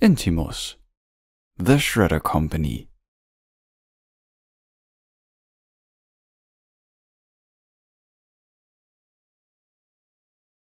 Intimus, The Shredder Company.